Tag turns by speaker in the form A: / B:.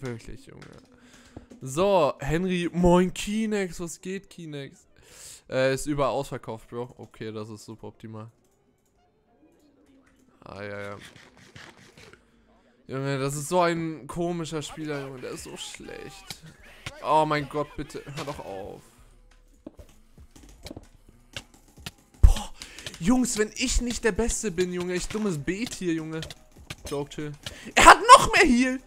A: Wirklich, Junge. So, Henry, moin Kinex, was geht, Kinex? Äh, ist überall ausverkauft, Bro. Okay, das ist super optimal. Ah, ja, ja. Junge, das ist so ein komischer Spieler, Junge. Der ist so schlecht. Oh mein Gott, bitte, hör doch auf. Boah, Jungs, wenn ich nicht der Beste bin, Junge. Ich dummes Beet hier, Junge. Joke chill. Er hat noch mehr Heal.